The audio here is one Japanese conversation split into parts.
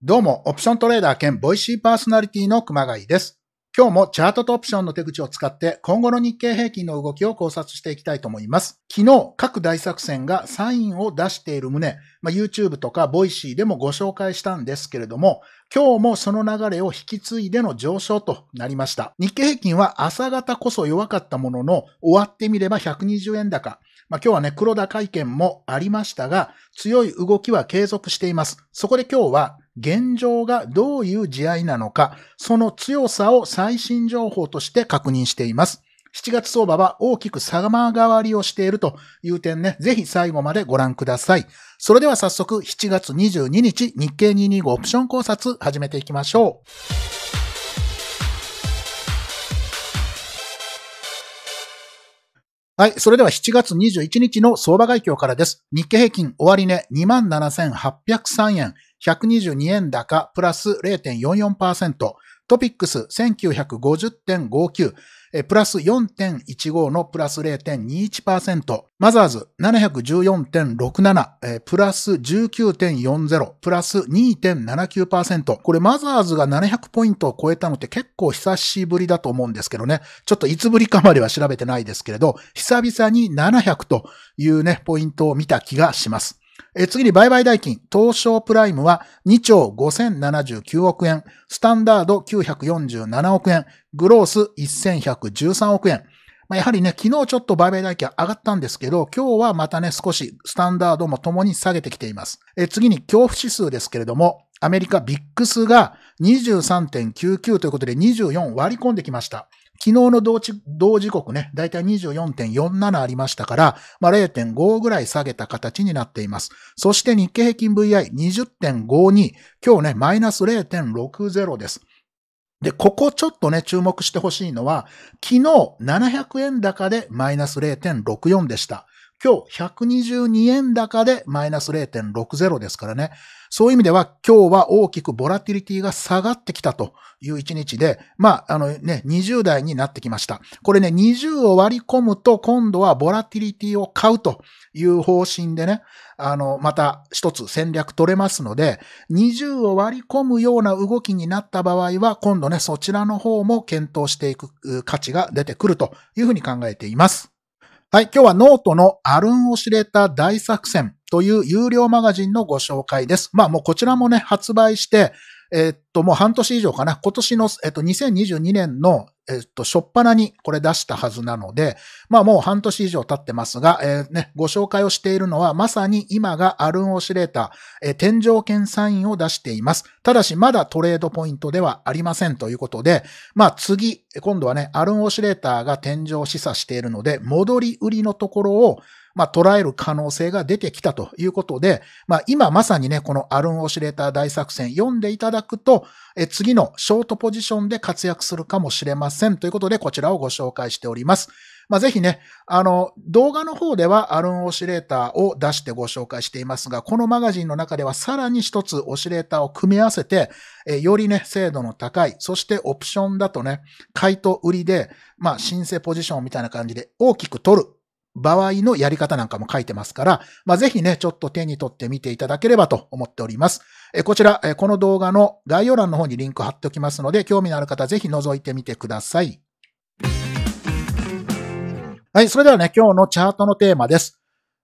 どうも、オプショントレーダー兼ボイシーパーソナリティの熊谷です。今日もチャートとオプションの手口を使って今後の日経平均の動きを考察していきたいと思います。昨日、各大作戦がサインを出している旨、まあ、YouTube とかボイシーでもご紹介したんですけれども、今日もその流れを引き継いでの上昇となりました。日経平均は朝方こそ弱かったものの、終わってみれば120円高。まあ、今日はね、黒田会見もありましたが、強い動きは継続しています。そこで今日は、現状がどういう地合いなのか、その強さを最新情報として確認しています。7月相場は大きく下回変わりをしているという点ね、ぜひ最後までご覧ください。それでは早速7月22日日経225オプション考察始めていきましょう。はい。それでは7月21日の相場概況からです。日経平均終値27,803円。122円高プラス0.44%、トピックス1950.59、プラス4.15のプラス0.21%、マザーズ714.67、プラス19.40、プラス2.79%。これマザーズが700ポイントを超えたのって結構久しぶりだと思うんですけどね。ちょっといつぶりかまでは調べてないですけれど、久々に700というね、ポイントを見た気がします。え次に売買代金、東証プライムは2兆5079億円、スタンダード947億円、グロース1113億円。まあ、やはりね、昨日ちょっと売買代金上がったんですけど、今日はまたね、少しスタンダードも共に下げてきています。え次に恐怖指数ですけれども、アメリカビックスが23.99ということで24割り込んできました。昨日の同同時刻ね、だいたい24.47ありましたから、まあ、0.5ぐらい下げた形になっています。そして日経平均 VI20.52、今日ね、マイナス0.60です。で、ここちょっとね、注目してほしいのは、昨日700円高でマイナス0.64でした。今日122円高でマイナス0.60ですからね。そういう意味では今日は大きくボラティリティが下がってきたという一日で、まあ、あのね、20代になってきました。これね、20を割り込むと今度はボラティリティを買うという方針でね、あの、また一つ戦略取れますので、20を割り込むような動きになった場合は、今度ね、そちらの方も検討していく価値が出てくるというふうに考えています。はい、今日はノートのアルンオシレータ大作戦という有料マガジンのご紹介です。まあもうこちらもね、発売して、えー、っと、もう半年以上かな。今年の、えっと、2022年の、えっと、初っ端にこれ出したはずなので、まあもう半年以上経ってますが、えー、ね、ご紹介をしているのは、まさに今がアルンオシレーター、えー、天井圏サインを出しています。ただし、まだトレードポイントではありませんということで、まあ次、今度はね、アルンオシレーターが天井を示唆しているので、戻り売りのところを、まあ、捉える可能性が出てきたということで、まあ、今まさにね、このアルンオシレーター大作戦読んでいただくと、え次のショートポジションで活躍するかもしれませんということで、こちらをご紹介しております。まあ、ぜひね、あの、動画の方ではアルンオシレーターを出してご紹介していますが、このマガジンの中ではさらに一つオシレーターを組み合わせて、えよりね、精度の高い、そしてオプションだとね、買いと売りで、まあ、申請ポジションみたいな感じで大きく取る場合のやり方なんかも書いてますから、まあ、ぜひね、ちょっと手に取ってみていただければと思っております。えこちら、えこの動画の概要欄の方にリンク貼っておきますので、興味のある方ぜひ覗いてみてください。はい、それではね、今日のチャートのテーマです。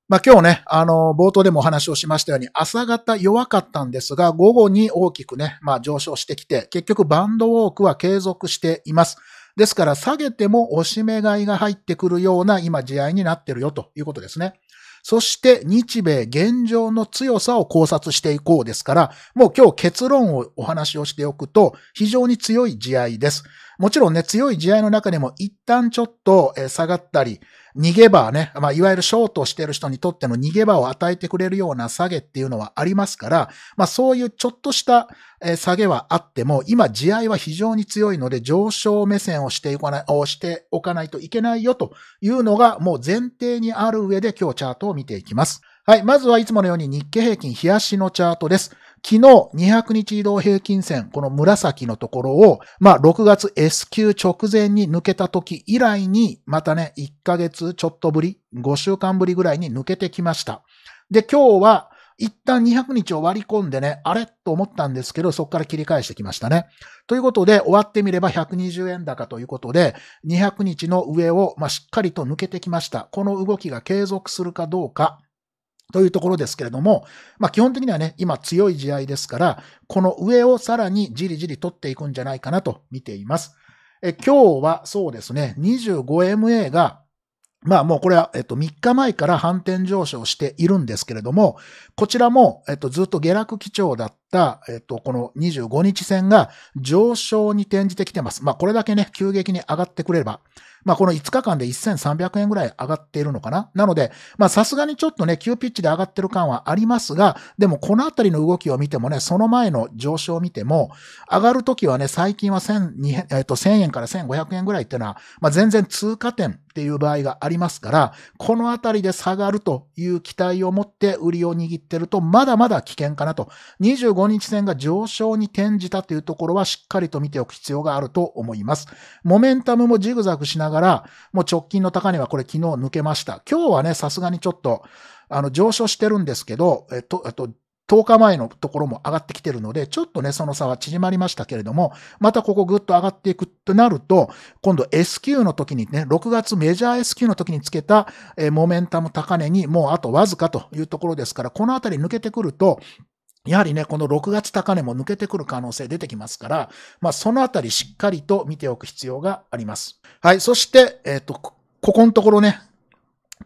まあ、今日ね、あの、冒頭でもお話をしましたように、朝方弱かったんですが、午後に大きくね、まあ、上昇してきて、結局バンドウォークは継続しています。ですから下げても押し目買いが入ってくるような今試合になってるよということですね。そして日米現状の強さを考察していこうですから、もう今日結論をお話をしておくと非常に強い試合です。もちろんね、強い試合の中でも一旦ちょっと下がったり、逃げ場ね、まあ、いわゆるショートしてる人にとっての逃げ場を与えてくれるような下げっていうのはありますから、まあ、そういうちょっとした下げはあっても、今、地合いは非常に強いので、上昇目線をしておかない、をしておかないといけないよというのが、もう前提にある上で今日チャートを見ていきます。はい。まずはいつものように日経平均冷やしのチャートです。昨日200日移動平均線、この紫のところを、まあ6月 S q 直前に抜けた時以来に、またね、1ヶ月ちょっとぶり、5週間ぶりぐらいに抜けてきました。で、今日は、一旦200日を割り込んでね、あれ？と思ったんですけど、そこから切り返してきましたね。ということで、終わってみれば120円高ということで、200日の上を、まあ、しっかりと抜けてきました。この動きが継続するかどうか。というところですけれども、まあ基本的にはね、今強い試合ですから、この上をさらにじりじり取っていくんじゃないかなと見ています。え今日はそうですね、25MA がまあもうこれは、えっと、3日前から反転上昇しているんですけれども、こちらも、えっと、ずっと下落基調だった、えっと、この25日線が上昇に転じてきてます。まあこれだけね、急激に上がってくれれば、まあこの5日間で1300円ぐらい上がっているのかな？なので、まあさすがにちょっとね、急ピッチで上がってる感はありますが、でもこのあたりの動きを見てもね、その前の上昇を見ても、上がるときはね、最近は1000、えっと、1000円から1500円ぐらいっていうのは、まあ全然通過点っていう場合がありますから、このあたりで下がるという期待を持って売りを握ってると、まだまだ危険かなと。25日線が上昇に転じたというところはしっかりと見ておく必要があると思います。モメンタムもジグザグしながら、もう直近の高値はこれ昨日抜けました。今日はね、さすがにちょっと、あの、上昇してるんですけど、えっと、えっと、10日前のところも上がってきてるので、ちょっとね、その差は縮まりましたけれども、またここぐっと上がっていくとなると、今度 S q の時にね、6月メジャー S q の時につけた、えモメンタム高値にもうあとわずかというところですから、このあたり抜けてくると、やはりね、この6月高値も抜けてくる可能性出てきますから、まあ、そのあたりしっかりと見ておく必要があります。はい。そして、えっ、ー、と、ここのところね、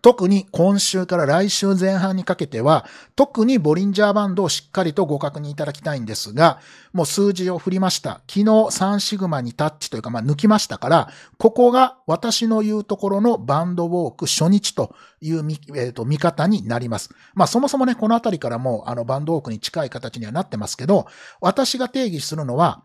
特に今週から来週前半にかけては、特にボリンジャーバンドをしっかりとご確認いただきたいんですが、もう数字を振りました。昨日3シグマにタッチというか、まあ抜きましたから、ここが私の言うところのバンドウォーク初日という見,、えー、と見方になります。まあそもそもね、このあたりからもうあのバンドウォークに近い形にはなってますけど、私が定義するのは、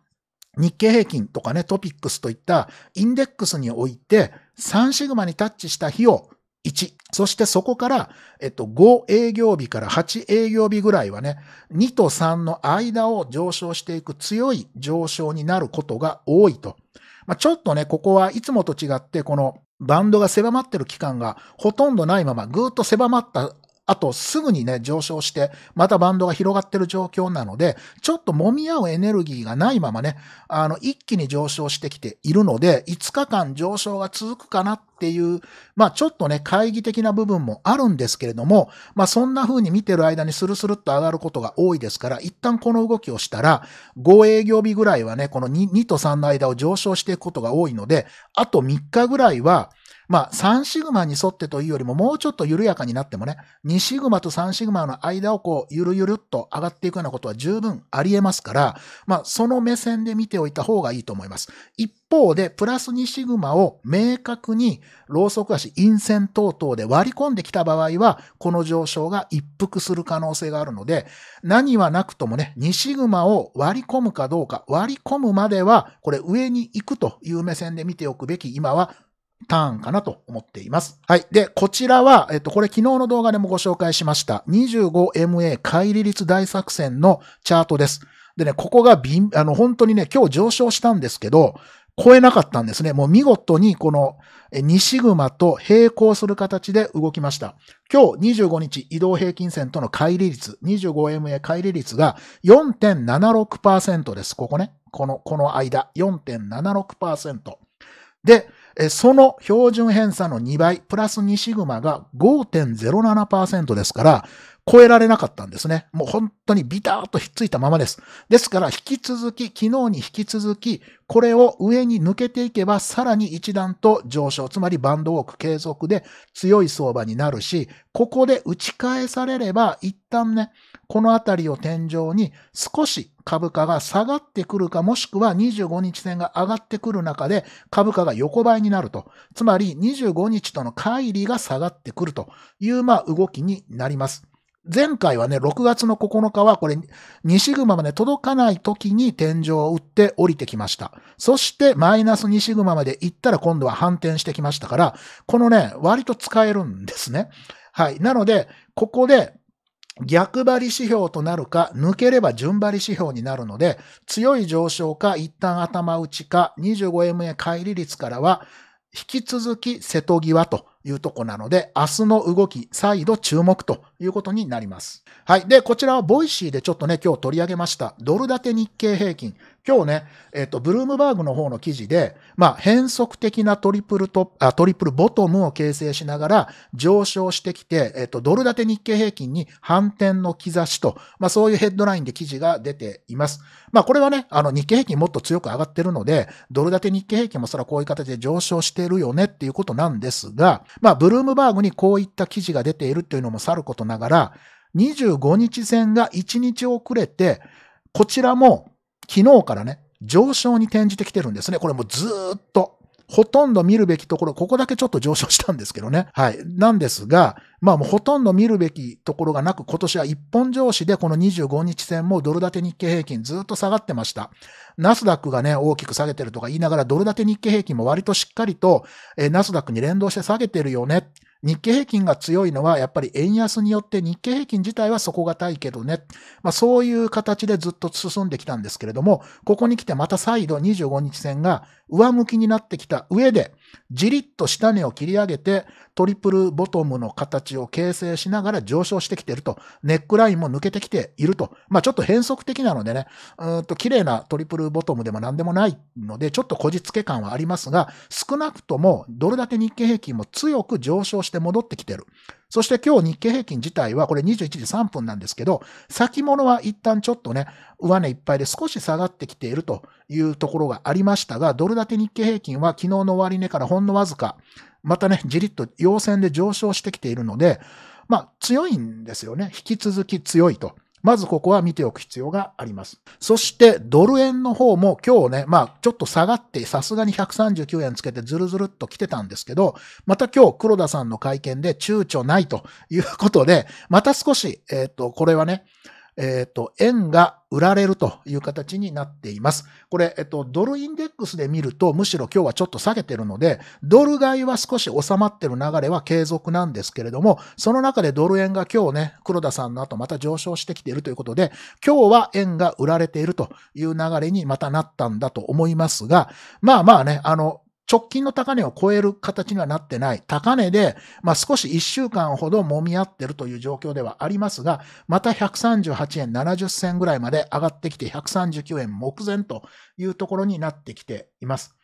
日経平均とかね、トピックスといったインデックスにおいて3シグマにタッチした日を1。そしてそこから、えっと、5営業日から8営業日ぐらいはね、2と3の間を上昇していく強い上昇になることが多いと。まあ、ちょっとね、ここはいつもと違って、このバンドが狭まってる期間がほとんどないまま、ぐーっと狭まったあとすぐにね、上昇して、またバンドが広がってる状況なので、ちょっと揉み合うエネルギーがないままね、あの、一気に上昇してきているので、5日間上昇が続くかなっていう、まあちょっとね、懐疑的な部分もあるんですけれども、まあそんな風に見てる間にスルスルっと上がることが多いですから、一旦この動きをしたら、5営業日ぐらいはね、この 2, 2と3の間を上昇していくことが多いので、あと3日ぐらいは、まあ、3シグマに沿ってというよりも、もうちょっと緩やかになってもね、2シグマと3シグマの間をこう、ゆるゆるっと上がっていくようなことは十分あり得ますから、まあ、その目線で見ておいた方がいいと思います。一方で、プラス2シグマを明確に、ローソク足、陰線等々で割り込んできた場合は、この上昇が一服する可能性があるので、何はなくともね、2シグマを割り込むかどうか、割り込むまでは、これ上に行くという目線で見ておくべき、今はターンかなと思っています。はい。で、こちらは、えっと、これ昨日の動画でもご紹介しました 25MA 乖離率大作戦のチャートです。でね、ここがビン、あの、本当にね、今日上昇したんですけど、超えなかったんですね。もう見事にこの2シグマと並行する形で動きました。今日25日移動平均線との乖離率、25MA 乖離率が4.76%です。ここね。この、この間、4.76%。で、その標準偏差の2倍、プラス2シグマが5.07%ですから、超えられなかったんですね。もう本当にビターっとひっついたままです。ですから、引き続き、昨日に引き続き、これを上に抜けていけば、さらに一段と上昇、つまりバンドウォーク継続で強い相場になるし、ここで打ち返されれば、一旦ね、このあたりを天井に少し株価が下がってくるか、もしくは25日線が上がってくる中で株価が横ばいになると。つまり25日との乖離が下がってくるという、まあ、動きになります。前回はね、6月の9日はこれ、2シグマまで届かない時に天井を打って降りてきました。そしてマイナス2シグマまで行ったら今度は反転してきましたから、このね、割と使えるんですね。はい。なので、ここで逆張り指標となるか、抜ければ順張り指標になるので、強い上昇か、一旦頭打ちか、25MA 乖離率からは、引き続き瀬戸際というとこなので、明日の動き、再度注目ということになります。はい。で、こちらはボイシーでちょっとね、今日取り上げました。ドル建て日経平均。今日ね、えっ、と、ブルームバーグの方の記事で、まあ、変則的なトリプルトあ、トリプルボトムを形成しながら上昇してきて、えっ、と、ドル建て日経平均に反転の兆しと、まあ、そういうヘッドラインで記事が出ています。まあ、これはね、あの、日経平均もっと強く上がってるので、ドル建て日経平均もそれはこういう形で上昇してるよねっていうことなんですが、まあ、ブルームバーグにこういった記事が出ているっていうのもさることながら、25日線が1日遅れて、こちらも昨日からね、上昇に転じてきてるんですね。これもずっと。ほとんど見るべきところ、ここだけちょっと上昇したんですけどね。はい。なんですが、まあもうほとんど見るべきところがなく、今年は一本上司でこの25日線もドル建て日経平均ずっと下がってました。ナスダックがね、大きく下げてるとか言いながら、ドル建て日経平均も割としっかりと、えー、ナスダックに連動して下げてるよね。日経平均が強いのはやっぱり円安によって日経平均自体は底堅いけどね。まあそういう形でずっと進んできたんですけれども、ここに来てまた再度25日線が上向きになってきた上で、じりっと下値を切り上げてトリプルボトムの形を形成しながら上昇してきていると。ネックラインも抜けてきていると。まあちょっと変則的なのでね、うんと綺麗なトリプルボトムでも何でもないので、ちょっとこじつけ感はありますが、少なくともドル建て日経平均も強く上昇して戻ってきている。そして今日日経平均自体はこれ21時3分なんですけど、先物は一旦ちょっとね、上値いっぱいで少し下がってきているというところがありましたが、ドル建て日経平均は昨日の終値からほんのわずか、またね、じりっと陽線で上昇してきているので、まあ強いんですよね。引き続き強いと。まずここは見ておく必要があります。そしてドル円の方も今日ね、まあちょっと下がってさすがに139円つけてずるずるっと来てたんですけど、また今日黒田さんの会見で躊躇ないということで、また少し、えっ、ー、と、これはね、えっ、ー、と、円が売られるという形になっています。これ、えっと、ドルインデックスで見ると、むしろ今日はちょっと下げてるので、ドル買いは少し収まってる流れは継続なんですけれども、その中でドル円が今日ね、黒田さんの後また上昇してきているということで、今日は円が売られているという流れにまたなったんだと思いますが、まあまあね、あの、直近の高値を超える形にはなってない。高値で、まあ、少し1週間ほど揉み合ってるという状況ではありますが、また138円70銭ぐらいまで上がってきて139円目前というところになってきています。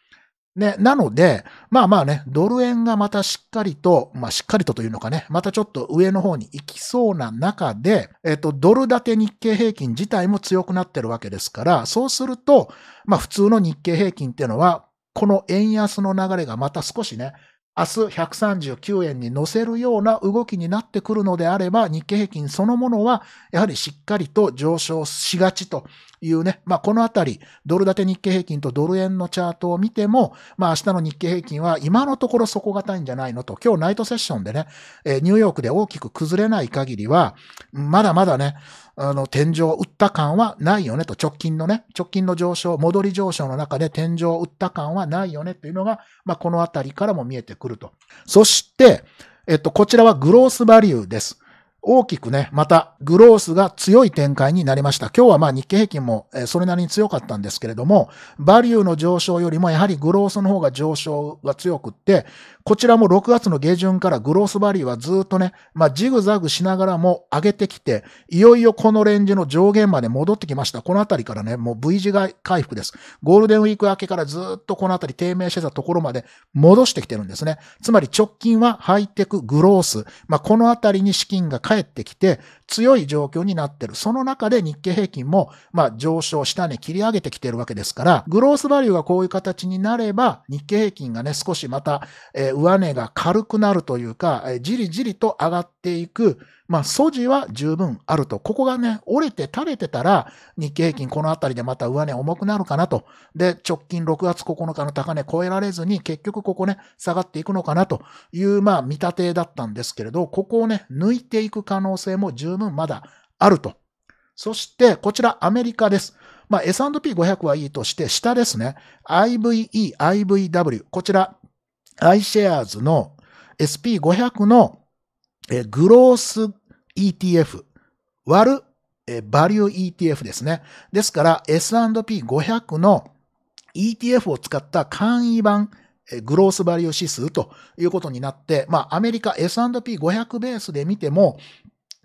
ね、なので、まあまあね、ドル円がまたしっかりと、まあしっかりとというのかね、またちょっと上の方に行きそうな中で、えっと、ドル建て日経平均自体も強くなってるわけですから、そうすると、まあ普通の日経平均っていうのは、この円安の流れがまた少しね、明日139円に乗せるような動きになってくるのであれば、日経平均そのものは、やはりしっかりと上昇しがちというね、まあ、このあたり、ドル建て日経平均とドル円のチャートを見ても、まあ、明日の日経平均は今のところ底堅いんじゃないのと、今日ナイトセッションでね、えニューヨークで大きく崩れない限りは、まだまだね、あの、天井を打った感はないよねと、直近のね、直近の上昇、戻り上昇の中で天井を打った感はないよねというのが、まあ、このあたりからも見えてくると。そして、えっと、こちらはグロースバリューです。大きくね、またグロースが強い展開になりました。今日はまあ日経平均もそれなりに強かったんですけれども、バリューの上昇よりもやはりグロースの方が上昇が強くって、こちらも6月の下旬からグロースバリューはずっとね、まあジグザグしながらも上げてきて、いよいよこのレンジの上限まで戻ってきました。このあたりからね、もう V 字が回復です。ゴールデンウィーク明けからずっとこのあたり低迷してたところまで戻してきてるんですね。つまり直近はハイテクグロース。まあこのあたりに資金が返ってきて、強い状況になってる。その中で日経平均も、まあ、上昇、下値切り上げてきてるわけですから、グロースバリューがこういう形になれば、日経平均がね、少しまた、えー、上値が軽くなるというか、えー、じりじりと上がっていく、まあ、素地は十分あると。ここがね、折れて垂れてたら、日経平均このあたりでまた上値重くなるかなと。で、直近6月9日の高値超えられずに、結局ここね、下がっていくのかなという、まあ、見立てだったんですけれど、ここをね、抜いていく可能性も十分まだあると。そして、こちらアメリカです。まあ、S&P500 はいいとして、下ですね。IVE、IVW。こちら、iShares の SP500 のグロース ETF 割るバリュー ETF ですね。ですから S&P500 の ETF を使った簡易版グロースバリュー指数ということになって、まあ、アメリカ S&P500 ベースで見ても、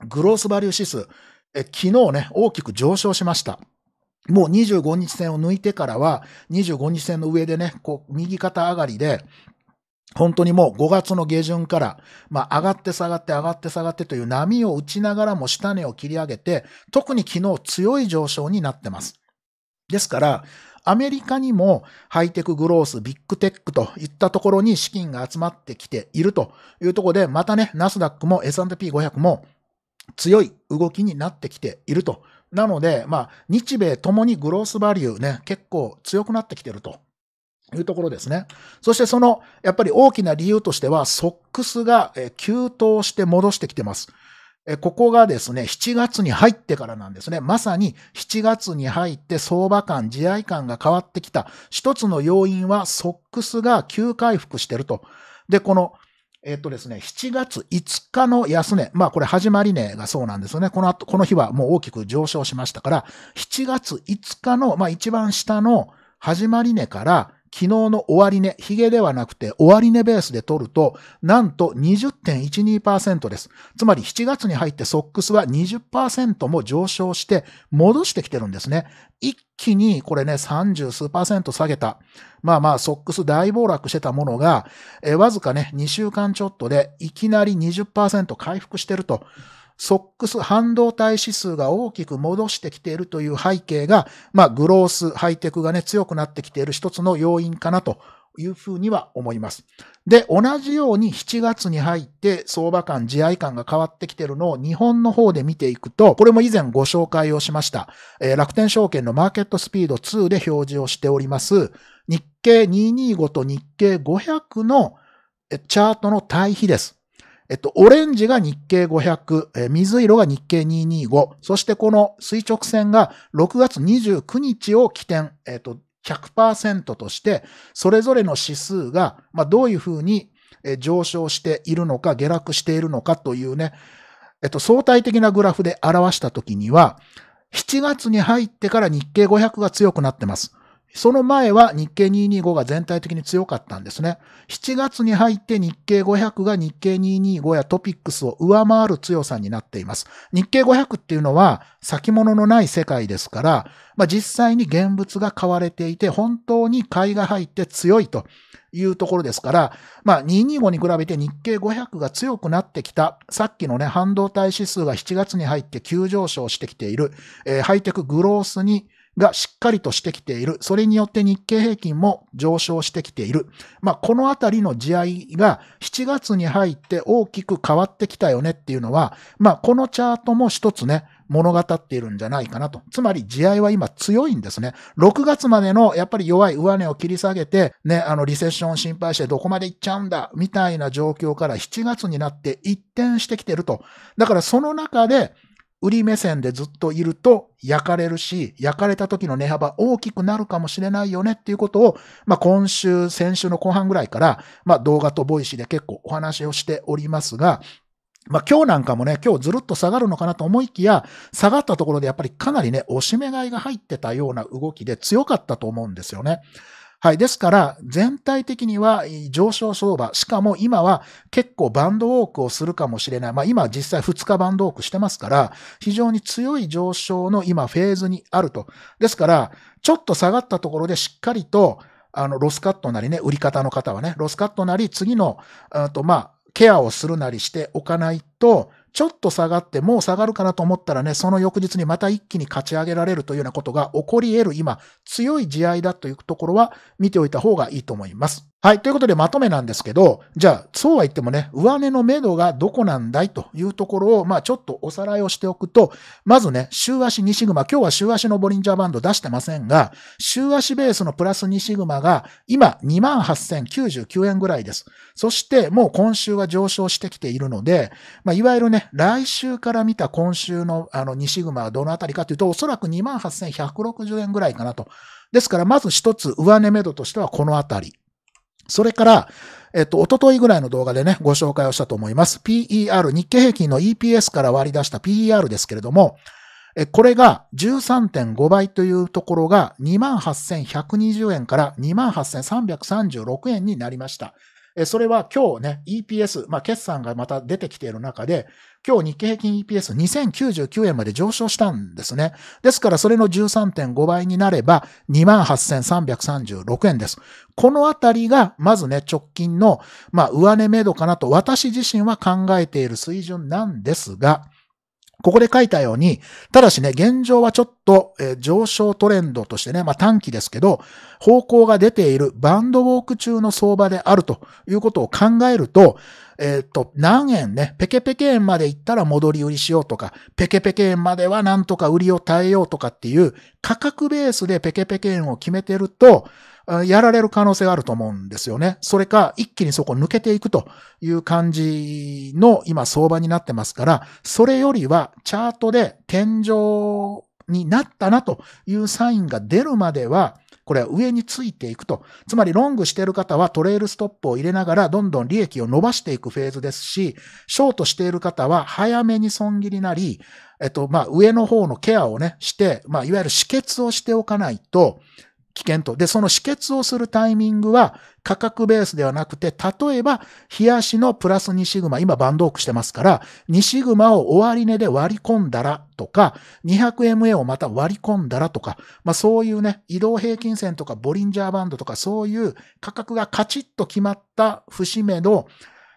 グロースバリュー指数、昨日ね、大きく上昇しました。もう25日線を抜いてからは、25日線の上でね、こう、右肩上がりで、本当にもう5月の下旬から、まあ上がって下がって上がって下がってという波を打ちながらも下値を切り上げて、特に昨日強い上昇になってます。ですから、アメリカにもハイテクグロース、ビッグテックといったところに資金が集まってきているというところで、またね、ナスダックも S&P500 も強い動きになってきていると。なので、まあ、日米ともにグロースバリューね、結構強くなってきてると。いうところですね。そしてその、やっぱり大きな理由としては、ソックスが急騰して戻してきてます。ここがですね、7月に入ってからなんですね。まさに7月に入って相場感、地合感が変わってきた。一つの要因はソックスが急回復してると。で、この、えっとですね、7月5日の安値。まあこれ始まり値がそうなんですよね。この後、この日はもう大きく上昇しましたから、7月5日の、まあ一番下の始まり値から昨日の終値、ヒゲではなくて終値ベースで取ると、なんと20.12%です。つまり7月に入ってソックスは20%も上昇して戻してきてるんですね。一気にこれね、30数パーセント下げた。まあまあ、ソックス大暴落してたものが、えわずかね、2週間ちょっとでいきなり20%回復してると。ソックス半導体指数が大きく戻してきているという背景が、まあ、グロース、ハイテクがね、強くなってきている一つの要因かなというふうには思います。で、同じように7月に入って相場感、地合感が変わってきているのを日本の方で見ていくと、これも以前ご紹介をしました。えー、楽天証券のマーケットスピード2で表示をしております、日経225と日経500のチャートの対比です。えっと、オレンジが日経500、え水色が日経225、そしてこの垂直線が6月29日を起点、えっと、100%として、それぞれの指数が、まあ、どういうふうに上昇しているのか、下落しているのかというね、えっと、相対的なグラフで表したときには、7月に入ってから日経500が強くなってます。その前は日経225が全体的に強かったんですね。7月に入って日経500が日経225やトピックスを上回る強さになっています。日経500っていうのは先物のない世界ですから、まあ、実際に現物が買われていて本当に買いが入って強いというところですから、まあ、225に比べて日経500が強くなってきた、さっきのね、半導体指数が7月に入って急上昇してきている、えー、ハイテクグロースにがしっかりとしてきている。それによって日経平均も上昇してきている。まあ、このあたりの地合いが7月に入って大きく変わってきたよねっていうのは、まあ、このチャートも一つね、物語っているんじゃないかなと。つまり、地合いは今強いんですね。6月までのやっぱり弱い上値を切り下げて、ね、あの、リセッションを心配してどこまで行っちゃうんだ、みたいな状況から7月になって一転してきてると。だからその中で、売り目線でずっといると焼かれるし、焼かれた時の値幅大きくなるかもしれないよねっていうことを、まあ今週、先週の後半ぐらいから、まあ動画とボイシーで結構お話をしておりますが、まあ今日なんかもね、今日ずるっと下がるのかなと思いきや、下がったところでやっぱりかなりね、押し目買いが入ってたような動きで強かったと思うんですよね。はい。ですから、全体的には上昇相場、しかも今は結構バンドウォークをするかもしれない。まあ今実際2日バンドウォークしてますから、非常に強い上昇の今フェーズにあると。ですから、ちょっと下がったところでしっかりと、あの、ロスカットなりね、売り方の方はね、ロスカットなり次の、あとまあ、ケアをするなりしておかないと、ちょっと下がって、もう下がるかなと思ったらね、その翌日にまた一気に勝ち上げられるというようなことが起こり得る今、強い地合いだというところは見ておいた方がいいと思います。はい。ということでまとめなんですけど、じゃあ、そうは言ってもね、上値の目処がどこなんだいというところを、まあちょっとおさらいをしておくと、まずね、週足2シグマ、今日は週足のボリンジャーバンド出してませんが、週足ベースのプラス2シグマが今28,099円ぐらいです。そしてもう今週は上昇してきているので、まあいわゆるね、来週から見た今週のあの2シグマはどのあたりかというと、おそらく28,160円ぐらいかなと。ですから、まず一つ上値目処としてはこのあたり。それから、えっと、おとといぐらいの動画でね、ご紹介をしたと思います。PER、日経平均の EPS から割り出した PER ですけれども、これが13.5倍というところが28,120円から28,336円になりました。それは今日ね、EPS、まあ、決算がまた出てきている中で、今日日経平均 EPS2099 円まで上昇したんですね。ですからそれの13.5倍になれば28,336円です。このあたりがまずね、直近の、まあ、上値目処かなと私自身は考えている水準なんですが、ここで書いたように、ただしね、現状はちょっと、えー、上昇トレンドとしてね、まあ短期ですけど、方向が出ているバンドウォーク中の相場であるということを考えると、えっ、ー、と、何円ね、ペケペケ円まで行ったら戻り売りしようとか、ペケペケ円まではなんとか売りを耐えようとかっていう価格ベースでペケペケ円を決めてると、やられる可能性があると思うんですよね。それか、一気にそこ抜けていくという感じの今相場になってますから、それよりはチャートで天井になったなというサインが出るまでは、これは上についていくと。つまりロングしている方はトレールストップを入れながらどんどん利益を伸ばしていくフェーズですし、ショートしている方は早めに損切りなり、えっと、ま、上の方のケアをね、して、ま、いわゆる止血をしておかないと、危険と。で、その止血をするタイミングは価格ベースではなくて、例えば、冷やしのプラス2シグマ、今バンドオークしてますから、2シグマを終わり値で割り込んだらとか、200MA をまた割り込んだらとか、まあそういうね、移動平均線とかボリンジャーバンドとかそういう価格がカチッと決まった節目の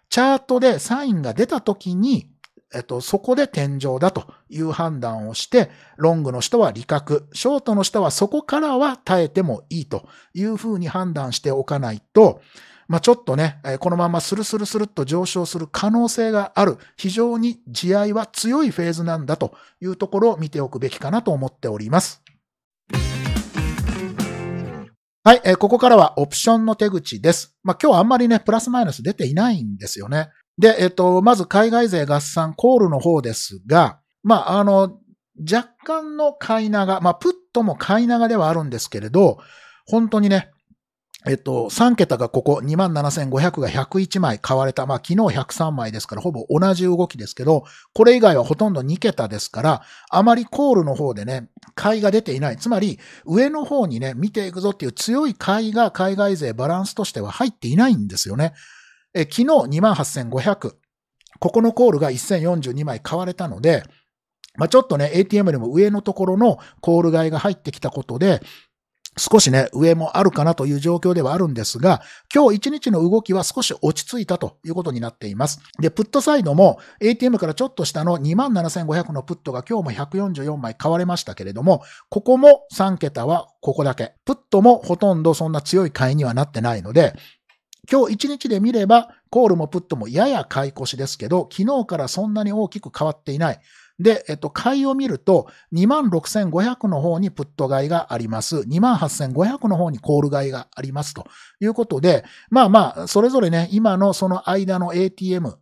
チャートでサインが出た時に、えっと、そこで天井だという判断をして、ロングの人は利確、ショートの人はそこからは耐えてもいいというふうに判断しておかないと、まあ、ちょっとね、このままスルスルスルっと上昇する可能性がある、非常に地合いは強いフェーズなんだというところを見ておくべきかなと思っております。はい、ここからはオプションの手口です。まあ、今日あんまりね、プラスマイナス出ていないんですよね。で、えっと、まず海外勢合算コールの方ですが、まあ、あの、若干の買い長、まあ、プットも買い長ではあるんですけれど、本当にね、えっと、3桁がここ27,500が101枚買われた。まあ、昨日103枚ですから、ほぼ同じ動きですけど、これ以外はほとんど2桁ですから、あまりコールの方でね、買いが出ていない。つまり、上の方にね、見ていくぞっていう強い買いが海外勢バランスとしては入っていないんですよね。え昨日28,500。ここのコールが1042枚買われたので、まあ、ちょっとね、ATM よりも上のところのコール買いが入ってきたことで、少しね、上もあるかなという状況ではあるんですが、今日1日の動きは少し落ち着いたということになっています。で、プットサイドも ATM からちょっと下の27,500のプットが今日も144枚買われましたけれども、ここも3桁はここだけ。プットもほとんどそんな強い買いにはなってないので、今日一日で見れば、コールもプットもやや買い越しですけど、昨日からそんなに大きく変わっていない。で、えっと、買いを見ると、26,500の方にプット買いがあります。28,500の方にコール買いがあります。ということで、まあまあ、それぞれね、今のその間の ATM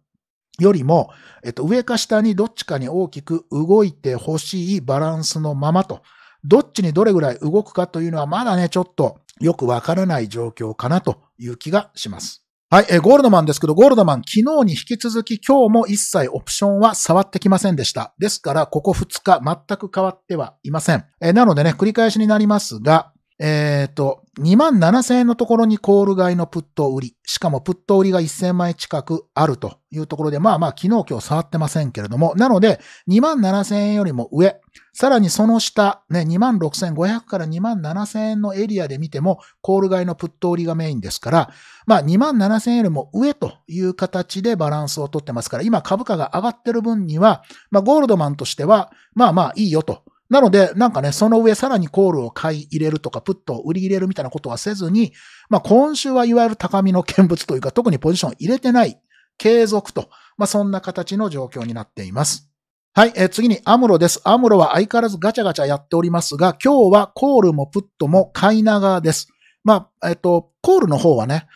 よりも、えっと、上か下にどっちかに大きく動いてほしいバランスのままと。どっちにどれぐらい動くかというのはまだね、ちょっとよくわからない状況かなという気がします。はい、えゴールドマンですけど、ゴールドマン昨日に引き続き今日も一切オプションは触ってきませんでした。ですから、ここ2日全く変わってはいません。えなのでね、繰り返しになりますが、えっ、ー、と、2万7000円のところにコール買いのプット売り、しかもプット売りが1000枚近くあるというところで、まあまあ昨日今日触ってませんけれども、なので2万7000円よりも上、さらにその下、ね、2万6500から2万7000円のエリアで見ても、コール買いのプット売りがメインですから、まあ2万7000円よりも上という形でバランスをとってますから、今株価が上がってる分には、まあゴールドマンとしては、まあまあいいよと。なので、なんかね、その上さらにコールを買い入れるとか、プットを売り入れるみたいなことはせずに、まあ今週はいわゆる高みの見物というか、特にポジション入れてない、継続と、まあそんな形の状況になっています。はい、え次にアムロです。アムロは相変わらずガチャガチャやっておりますが、今日はコールもプットも買い長です。まあ、えっと、コールの方はね、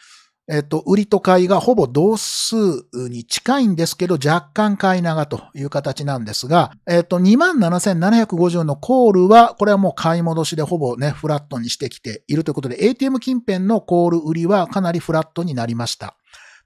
えっと、売りと買いがほぼ同数に近いんですけど、若干買い長という形なんですが、えっと、27,750のコールは、これはもう買い戻しでほぼね、フラットにしてきているということで、ATM 近辺のコール売りはかなりフラットになりました。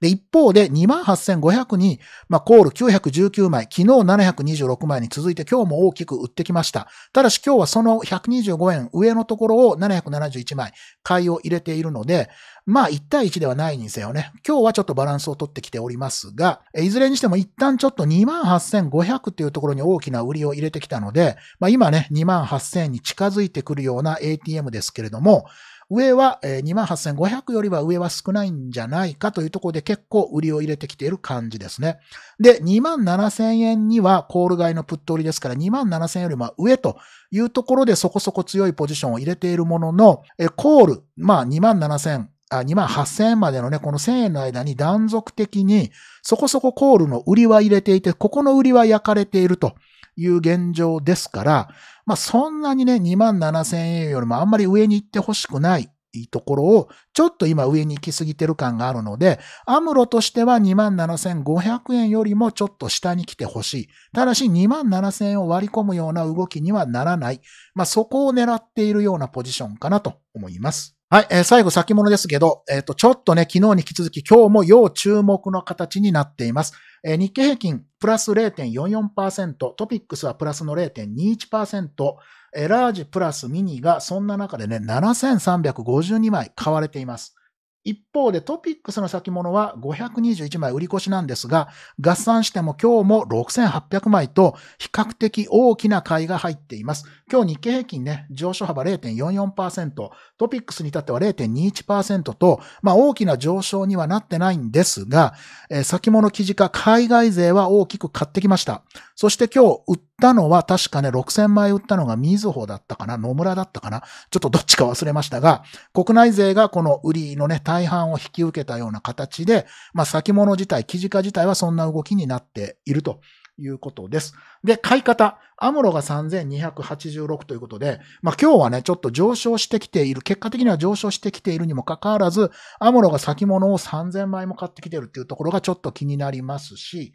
で、一方で28,500に、まあ、コール919枚、昨日726枚に続いて今日も大きく売ってきました。ただし今日はその125円上のところを771枚買いを入れているので、まあ1対1ではないにせよね。今日はちょっとバランスを取ってきておりますが、いずれにしても一旦ちょっと28,500っていうところに大きな売りを入れてきたので、まあ今ね、28,000に近づいてくるような ATM ですけれども、上は28,500よりは上は少ないんじゃないかというところで結構売りを入れてきている感じですね。で、27,000円にはコール買いのプット売りですから27,000よりも上というところでそこそこ強いポジションを入れているものの、コール、まあ27,000あ2万8000円までのね、この1000円の間に断続的にそこそこコールの売りは入れていて、ここの売りは焼かれているという現状ですから、まあそんなにね、2万7000円よりもあんまり上に行ってほしくないところを、ちょっと今上に行き過ぎてる感があるので、アムロとしては27,500円よりもちょっと下に来てほしい。ただし27,000円を割り込むような動きにはならない。まあそこを狙っているようなポジションかなと思います。はい、えー、最後先物ですけど、えっ、ー、と、ちょっとね、昨日に引き続き今日も要注目の形になっています。えー、日経平均プラス0.44%、トピックスはプラスの0.21%、えー、ラージプラスミニがそんな中でね、7352枚買われています。一方でトピックスの先物は521枚売り越しなんですが、合算しても今日も6800枚と比較的大きな買いが入っています。今日日経平均ね、上昇幅0.44%、トピックスに至っては0.21%と、まあ大きな上昇にはなってないんですが、えー、先物記事化海外勢は大きく買ってきました。そして今日売ったのは確かね、6000枚売ったのがみずほだったかな、野村だったかな、ちょっとどっちか忘れましたが、国内勢がこの売りのね、大半を引き受けたような形で、まあ先物自体、記事化自体はそんな動きになっているということです。で、買い方。アムロが3286ということで、まあ今日はね、ちょっと上昇してきている、結果的には上昇してきているにもかかわらず、アムロが先物を3000枚も買ってきているっていうところがちょっと気になりますし、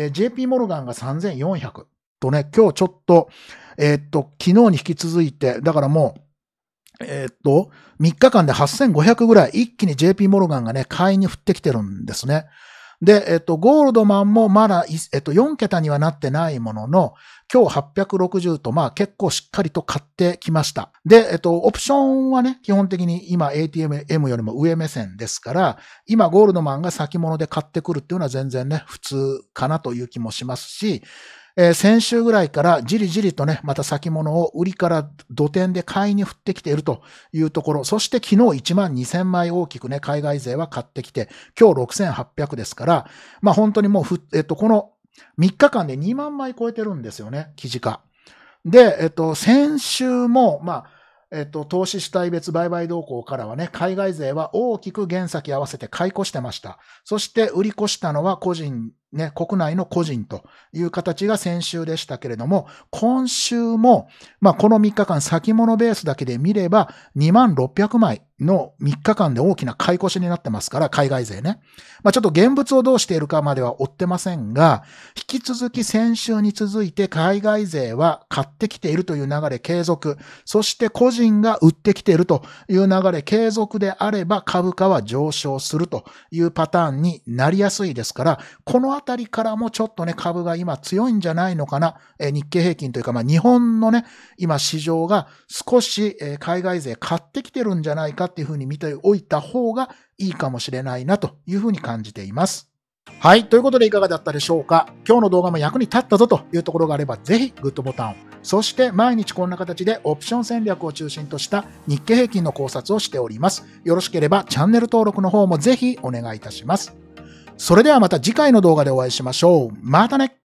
えー、JP モルガンが3400とね、今日ちょっと、えー、っと、昨日に引き続いて、だからもう、えー、っと、3日間で8500ぐらい一気に JP モルガンがね、買いに降ってきてるんですね。で、えっと、ゴールドマンもまだ、えっと、4桁にはなってないものの、今日860と、まあ結構しっかりと買ってきました。で、えっと、オプションはね、基本的に今 ATM よりも上目線ですから、今ゴールドマンが先物で買ってくるっていうのは全然ね、普通かなという気もしますし、えー、先週ぐらいからじりじりとね、また先物を売りから土点で買いに降ってきているというところ、そして昨日1万2000枚大きくね、海外勢は買ってきて、今日6800ですから、まあ本当にもう、えっと、この3日間で2万枚超えてるんですよね、記事化。で、えっと、先週も、まあ、えっと、投資主体別売買動向からはね、海外勢は大きく原先合わせて買い越してました。そして売り越したのは個人ね、国内の個人という形が先週でしたけれども、今週も、まあ、この3日間先物ベースだけで見れば、2万600枚の3日間で大きな買い越しになってますから、海外勢ね。まあ、ちょっと現物をどうしているかまでは追ってませんが、引き続き先週に続いて海外勢は買ってきているという流れ継続、そして個人が売ってきているという流れ継続であれば株価は上昇するというパターンになりやすいですから、このあたりからもちょっとね、株が今強いんじゃないのかな。え日経平均というか、まあ日本のね、今市場が少し、海外勢買ってきてるんじゃないかっていうふうに見ておいた方がいいかもしれないなというふうに感じています。はい。ということでいかがだったでしょうか？今日の動画も役に立ったぞというところがあれば、ぜひグッドボタンを。そして毎日こんな形でオプション戦略を中心とした日経平均の考察をしております。よろしければチャンネル登録の方もぜひお願いいたします。それではまた次回の動画でお会いしましょう。またね